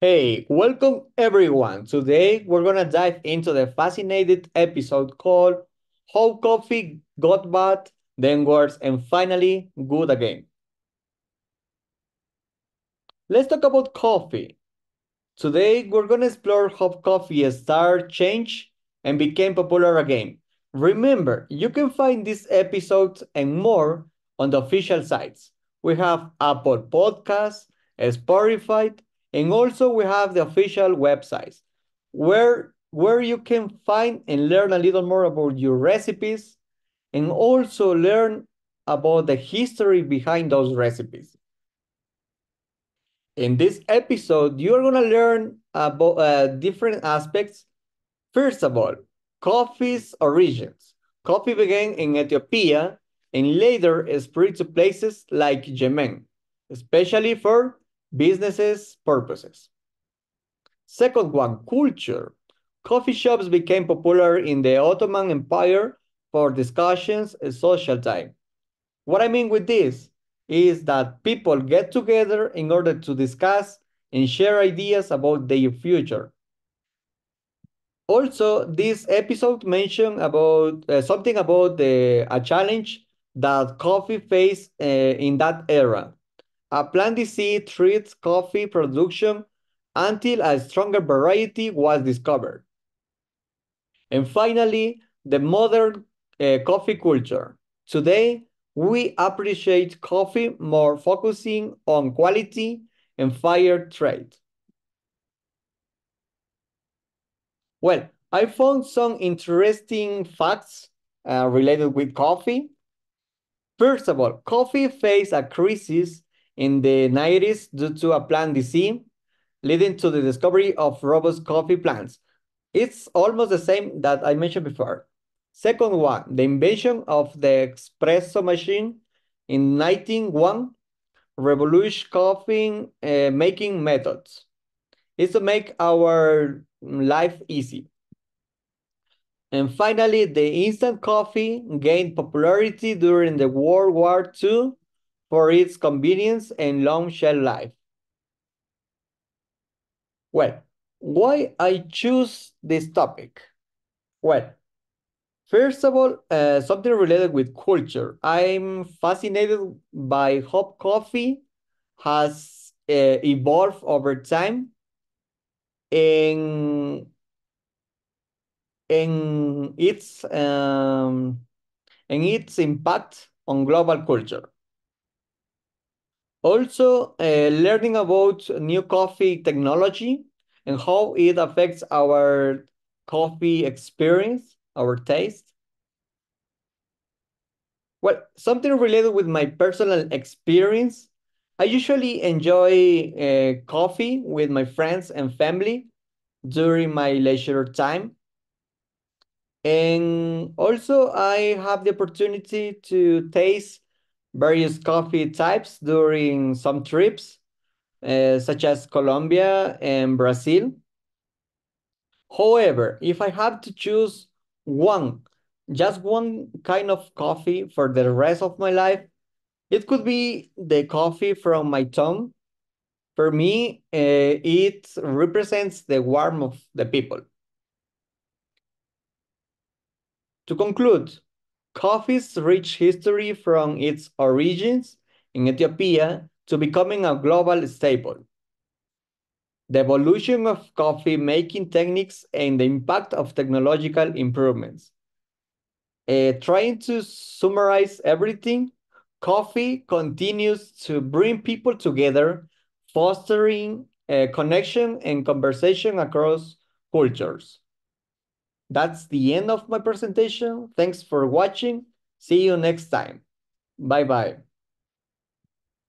Hey, welcome everyone. Today we're gonna dive into the fascinating episode called How Coffee Got Bad, Then Worse, and Finally Good Again. Let's talk about coffee. Today we're gonna explore how coffee started, changed, and became popular again. Remember, you can find these episodes and more on the official sites. We have Apple Podcasts, Spotify, and also we have the official websites where where you can find and learn a little more about your recipes and also learn about the history behind those recipes. In this episode, you are going to learn about uh, different aspects. First of all, coffee's origins. Coffee began in Ethiopia and later spread to places like Yemen, especially for businesses purposes. Second one, culture. Coffee shops became popular in the Ottoman Empire for discussions and social time. What I mean with this is that people get together in order to discuss and share ideas about their future. Also, this episode mentioned about uh, something about the a challenge that coffee faced uh, in that era. A plant disease treats coffee production until a stronger variety was discovered. And finally, the modern uh, coffee culture. Today, we appreciate coffee more focusing on quality and fair trade. Well, I found some interesting facts uh, related with coffee. First of all, coffee faced a crisis in the 90s due to a plant disease, leading to the discovery of robust coffee plants. It's almost the same that I mentioned before. Second one, the invention of the espresso machine in 1901 revolutionized coffee uh, making methods. It's to make our life easy. And finally, the instant coffee gained popularity during the World War II for its convenience and long shelf life. Well, why I choose this topic? Well, first of all, uh, something related with culture. I'm fascinated by how coffee has uh, evolved over time in in its um, in its impact on global culture. Also, uh, learning about new coffee technology and how it affects our coffee experience, our taste. Well, something related with my personal experience. I usually enjoy uh, coffee with my friends and family during my leisure time. And also, I have the opportunity to taste various coffee types during some trips, uh, such as Colombia and Brazil. However, if I have to choose one, just one kind of coffee for the rest of my life, it could be the coffee from my town. For me, uh, it represents the warmth of the people. To conclude, coffee's rich history from its origins in Ethiopia to becoming a global staple. The evolution of coffee making techniques and the impact of technological improvements. Uh, trying to summarize everything, coffee continues to bring people together, fostering a connection and conversation across cultures. That's the end of my presentation. Thanks for watching. See you next time. Bye-bye.